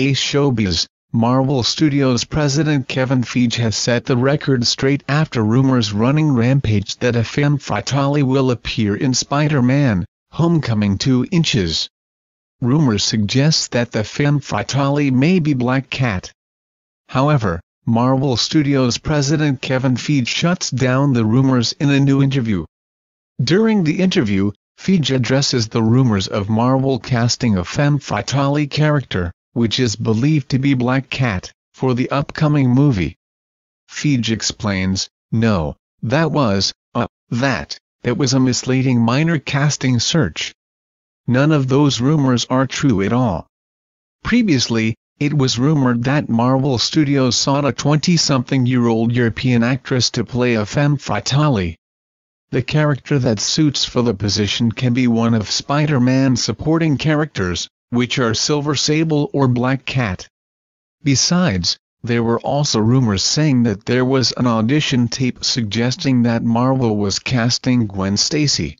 Ace Showbiz, Marvel Studios president Kevin Feige has set the record straight after rumors running rampage that a femme fatale will appear in Spider-Man, Homecoming 2 inches. Rumors suggest that the femme fatale may be Black Cat. However, Marvel Studios president Kevin Feige shuts down the rumors in a new interview. During the interview, Feige addresses the rumors of Marvel casting a femme fatale character, which is believed to be Black Cat, for the upcoming movie. Feige explains, no, that was, uh, that, that was a misleading minor casting search. None of those rumors are true at all. Previously, it was rumored that Marvel Studios sought a 20-something-year-old European actress to play a femme fatale. The character that suits for the position can be one of Spider-Man's supporting characters, which are Silver Sable or Black Cat. Besides, there were also rumors saying that there was an audition tape suggesting that Marvel was casting Gwen Stacy.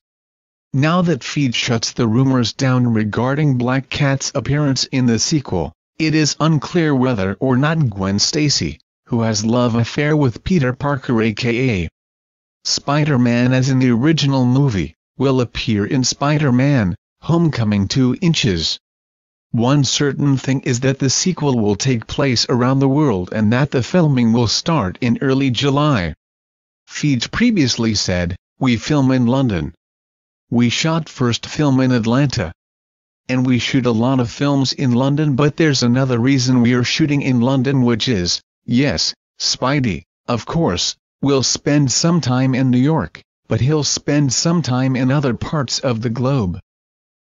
Now that Feige shuts the rumors down regarding Black Cat's appearance in the sequel, it is unclear whether or not Gwen Stacy, who has love affair with Peter Parker aka Spider-Man as in the original movie, will appear in Spider-Man, Homecoming 2 inches. One certain thing is that the sequel will take place around the world and that the filming will start in early July. Feige previously said, we film in London. We shot first film in Atlanta. And we shoot a lot of films in London but there's another reason we are shooting in London which is, yes, Spidey, of course, will spend some time in New York, but he'll spend some time in other parts of the globe.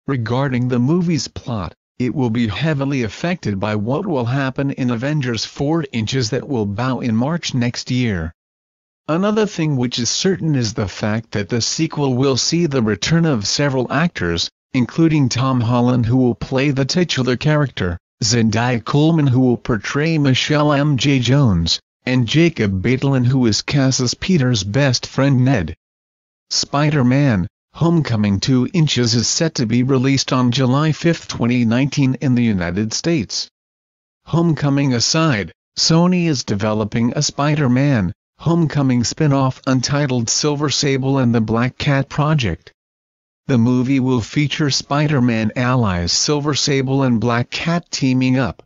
Regarding the movie's plot, it will be heavily affected by what will happen in Avengers 4 inches that will bow in March next year. Another thing which is certain is the fact that the sequel will see the return of several actors, including Tom Holland who will play the titular character, Zendaya Coleman who will portray Michelle M. J. Jones, and Jacob Batalon who is Cass's Peter's best friend Ned. Spider-Man, Homecoming 2 inches is set to be released on July 5, 2019 in the United States. Homecoming aside, Sony is developing a Spider-Man, Homecoming spin-off entitled Silver Sable and the Black Cat Project. The movie will feature Spider-Man allies Silver Sable and Black Cat teaming up.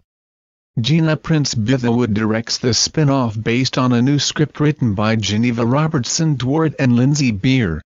Gina Prince Bythewood directs the spin-off based on a new script written by Geneva Robertson Dworet and Lindsey Beer.